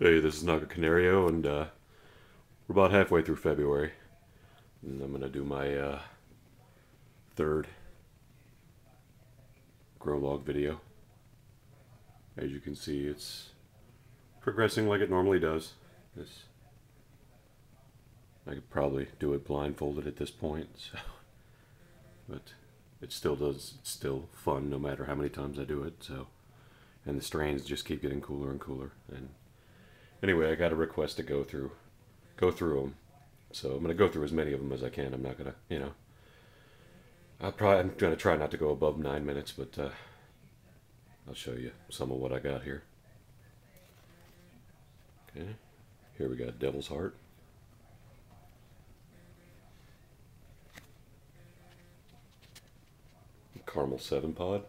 Hey, this is Naga Canario, and uh, we're about halfway through February. And I'm gonna do my uh, third grow log video. As you can see, it's progressing like it normally does. This I could probably do it blindfolded at this point, so. but it still does. It's still fun no matter how many times I do it. So, and the strains just keep getting cooler and cooler. And anyway, I got a request to go through, go through them. So I'm gonna go through as many of them as I can. I'm not gonna, you know. I probably I'm gonna try not to go above nine minutes, but uh, I'll show you some of what I got here. Okay, here we got Devil's Heart. Caramel 7 pod.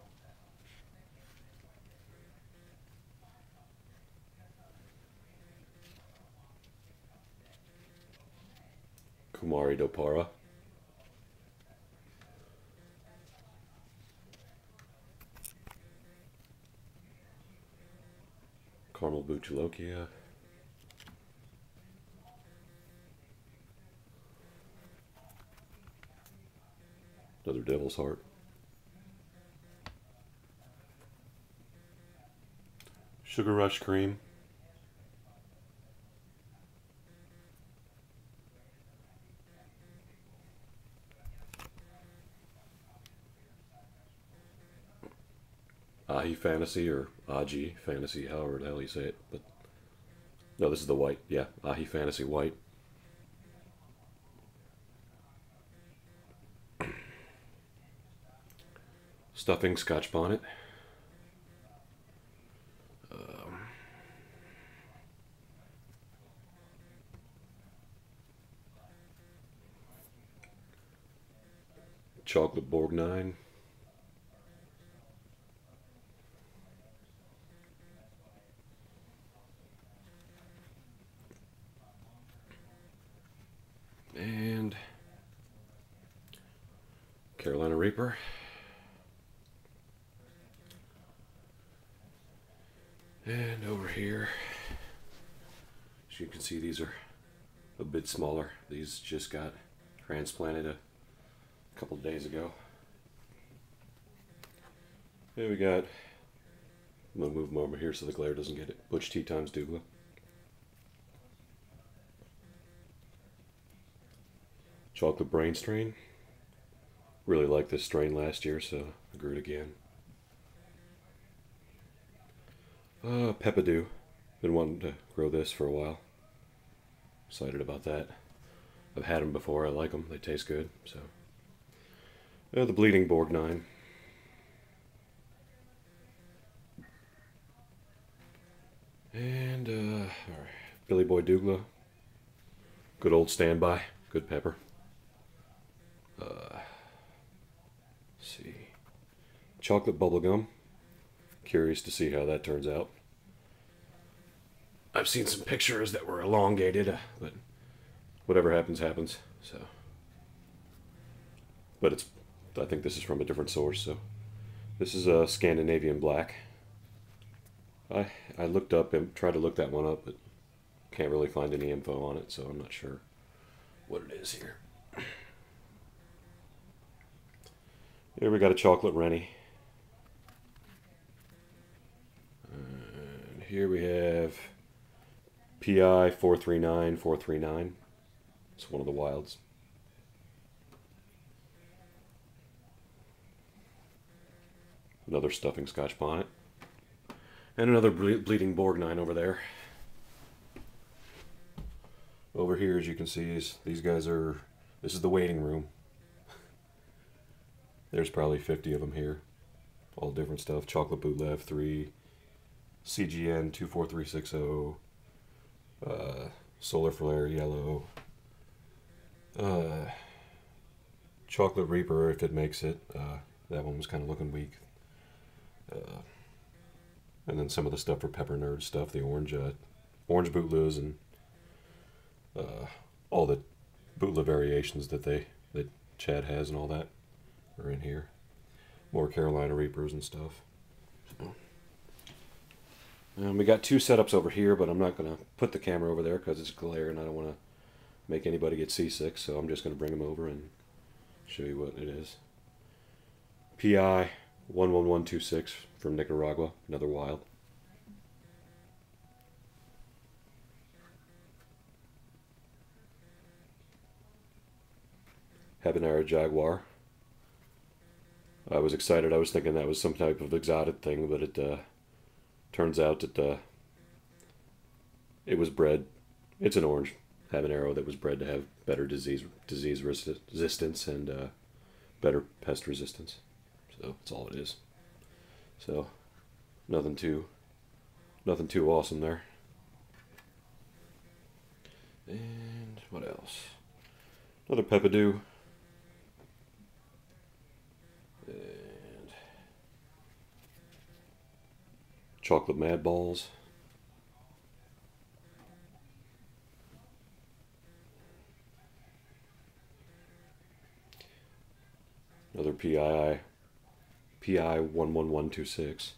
Dopara. Caramel Bhut Jolokia. Another Devil's Heart. Sugar Rush Cream. Ahi Fantasy or Aji Fantasy, however the hell you say it. But no, this is the white. Yeah, Ahi Fantasy white. Stuffing Scotch bonnet. Um, chocolate Borg 9. And Carolina Reaper. And over here, as you can see, these are a bit smaller. These just got transplanted a couple days ago. Here we got, I'm gonna move them over here so the glare doesn't get it. Butch T times Douglas. Chocolate Brain Strain. Really liked this strain last year, so I grew it again. Uh. Been wanting to grow this for a while. Excited about that. I've had them before. I like them. They taste good. So, uh, the Bleeding Borg 9. And uh, Billy Boy Douglas. Good old standby. Good pepper. Uh, see. Chocolate bubblegum. Curious to see how that turns out. I've seen some pictures that were elongated, uh, but whatever happens, happens. So, but it's. I think this is from a different source. So, this is a Scandinavian black. I I looked up and tried to look that one up, but can't really find any info on it, so I'm not sure what it is here. Here we got a chocolate Rennie. And here we have PI 439439. It's one of the wilds. Another stuffing scotch bonnet. And another ble bleeding Borg 9 over there. Over here, as you can see, is these guys are. This is the waiting room. There's probably 50 of them here. All different stuff. Chocolate Bootlev 3, CGN 24360, uh, Solar Flare Yellow, uh, Chocolate Reaper if it makes it. Uh, that one was kind of looking weak. Uh, and then some of the stuff for Pepper Nerd stuff, the orange, uh, orange Bhutlahs and uh, all the Bhutlah variations that they that Chad has and all that are in here. More Carolina Reapers and stuff. So. Um, we got two setups over here, but I'm not going to put the camera over there because it's glare and I don't want to make anybody get seasick. So I'm just going to bring them over and show you what it is. PI 11126 from Nicaragua, another wild. Habanero Jaguar. I was excited. I was thinking that was some type of exotic thing, but it uh, turns out that uh, it was bred. It's an orange habanero that was bred to have better disease disease resistance and uh, better pest resistance. So that's all it is. So nothing too nothing too awesome there. And what else? Another Peppadew. And chocolate mad balls. Another PII, PI 11126.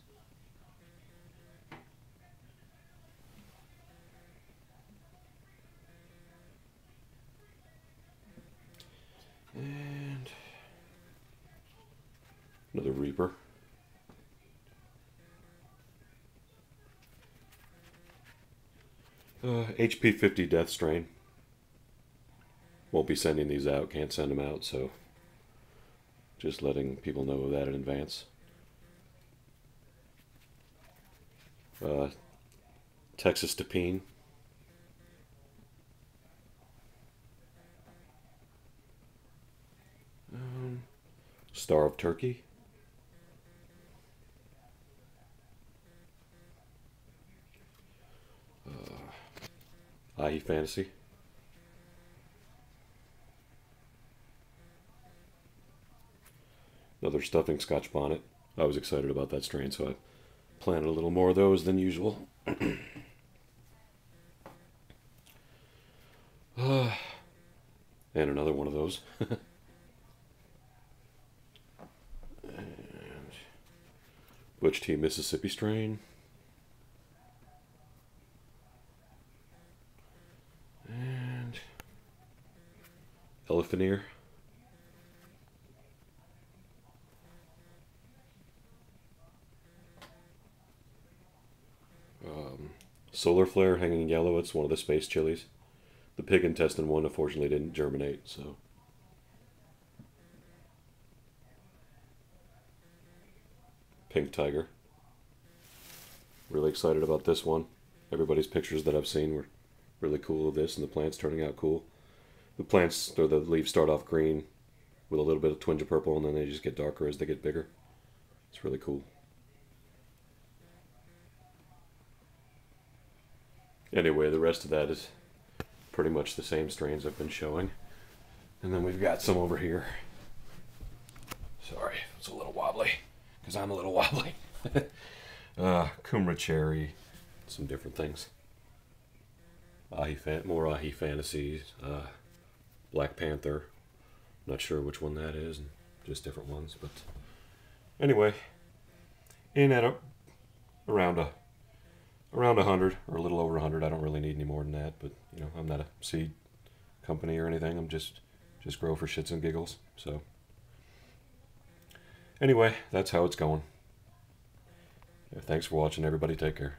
Uh, HP 50 Death Strain. Won't be sending these out, can't send them out, so just letting people know of that in advance. Uh, Texas Tapine. Um, Star of Turkey. Uh, IE Fantasy. Another stuffing scotch bonnet. I was excited about that strain, so I planted a little more of those than usual. uh, and another one of those. and Butch T Mississippi strain. And Elephant Ear. Um, solar Flare hanging yellow. It's one of the space chilies. The pig intestine one, unfortunately, didn't germinate, so. Pink Tiger. Really excited about this one. Everybody's pictures that I've seen were really cool of this, and the plant's turning out cool. The plants, or the leaves start off green with a little bit of twinge of purple, and then they just get darker as they get bigger. It's really cool. Anyway, the rest of that is pretty much the same strains I've been showing. And then we've got some over here. Sorry, it's a little wobbly, because I'm a little wobbly. uh, Kumara Cherry, some different things. Ahi fan more Ahi Fantasies, uh, Black Panther. Not sure which one that is, just different ones. But anyway, in at a, around a around 100 or a little over a 100 i don't really need any more than that but you know i'm not a seed company or anything i'm just just grow for shits and giggles so anyway that's how it's going thanks for watching everybody take care